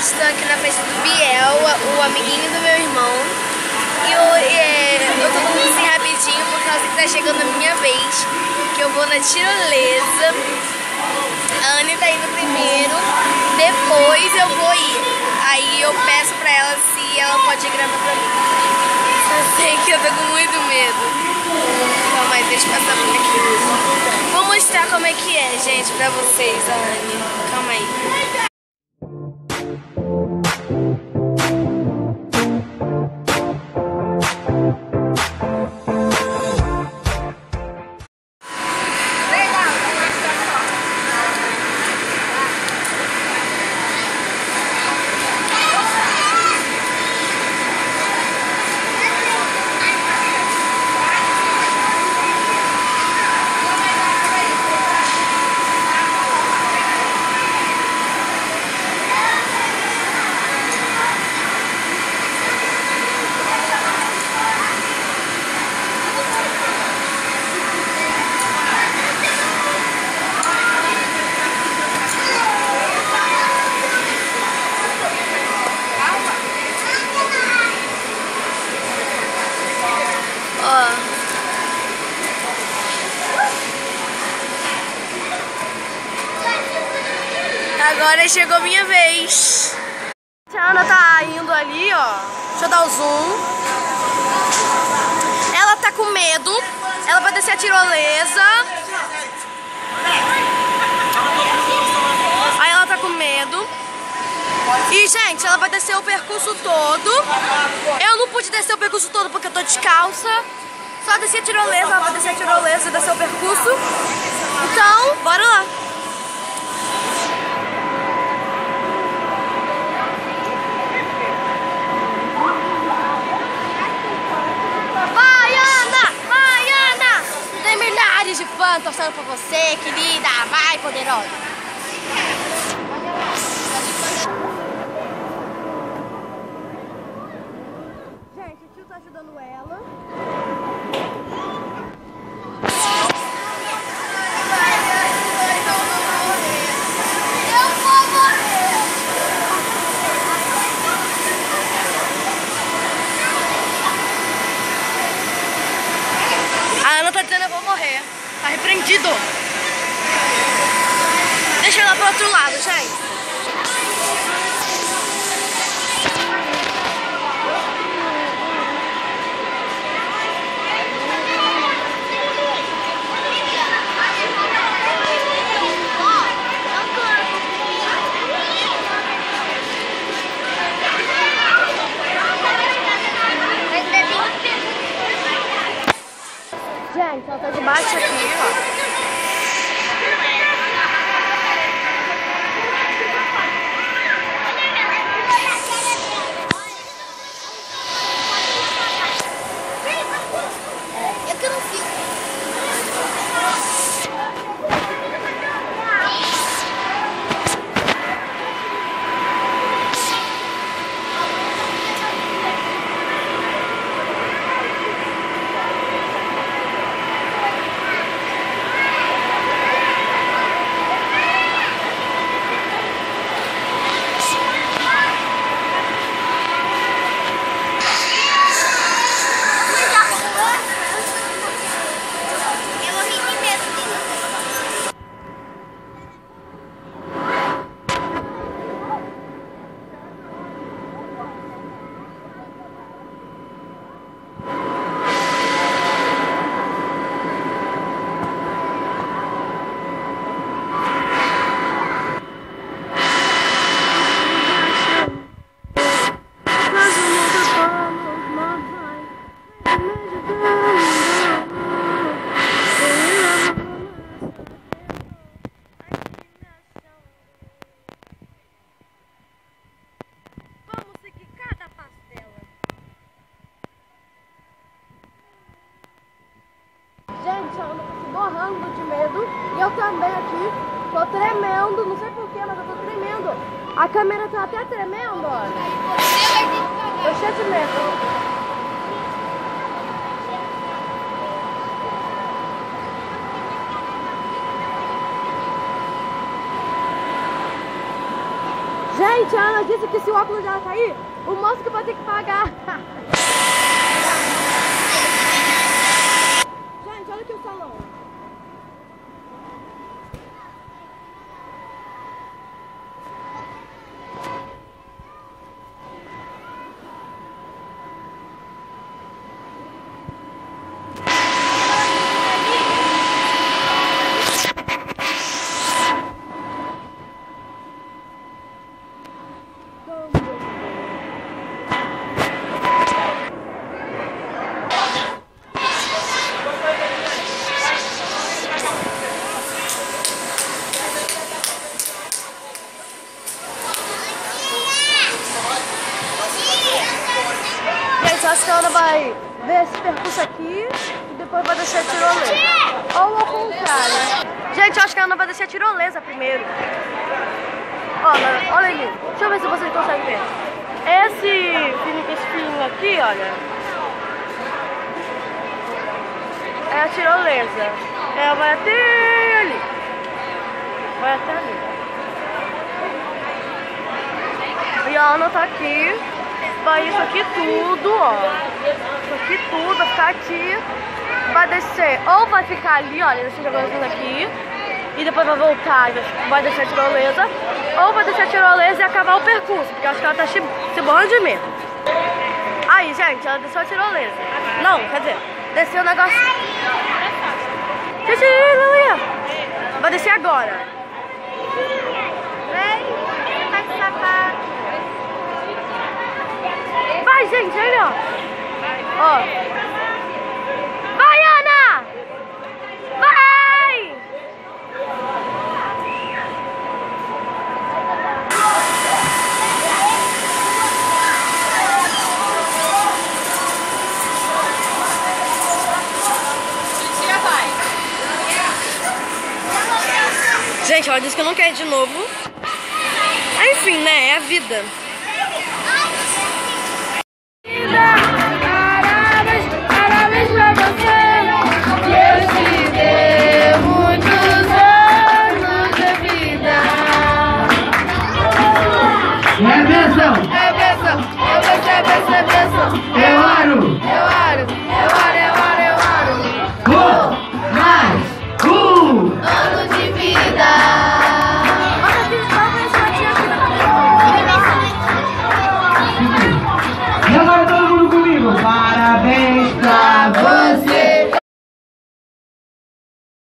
estou aqui na festa do Biel, o amiguinho do meu irmão. E eu, é, eu tô falando assim rapidinho por causa que tá chegando a minha vez, que eu vou na tirolesa. A Anne tá indo primeiro, depois eu vou ir. Aí eu peço pra ela se ela pode gravar pra mim. Eu sei que eu tô com muito medo. Mas deixa eu passar por aqui. Vou mostrar como é que é, gente, pra vocês, a Anne. Calma aí. Agora chegou minha vez. A Ana tá indo ali, ó. Deixa eu dar o zoom. Ela tá com medo. Ela vai descer a tirolesa. Aí ela tá com medo. E, gente, ela vai descer o percurso todo. Eu não pude descer o percurso todo porque eu tô descalça. Só descer a tirolesa, ela vai descer a tirolesa e descer o percurso. Então, bora lá. Vai, Ana! Vai, Ana! Tem milhares torcendo por você, querida. Vai, poderosa. Gente, o tio tá ajudando ela. Eu também aqui. Tô tremendo. Não sei porquê, mas eu tô tremendo. A câmera tá até tremendo, olha. Você vai. Tô cheia de medo. Gente, a Ana disse que se o óculos dela cair, o moço que vai ter que pagar. Gente, olha aqui o salão. Gente, acho que a Ana vai ver percurso aqui e depois vai descer a tirolesa. Ou ao contrário. Gente, acho que a Ana vai descer a tirolesa primeiro. Olha, olha ali. Deixa eu ver se vocês conseguem ver. Esse fininho aqui, olha. É a tirolesa. Ela vai até ali. Vai até ali. E a Ana tá aqui. Vai isso aqui tudo, ó. Isso aqui tudo, vai ficar aqui. Vai descer, ou vai ficar ali, olha, descer jogando aqui. E depois vai voltar vai- descer a tirolesa. Ou vai descer a tirolesa e acabar o percurso. Porque eu acho que ela tá se, se borrando de medo. Aí, gente, ela desceu a tirolesa. Não, quer dizer, desceu o negócio. Gente, aleluia. Vai descer agora. Tá. Vai, gente, aí, ó. Ó. Vai, Ana! Vai! Gente, ela disse que eu não quero de novo. Enfim, né? É a vida.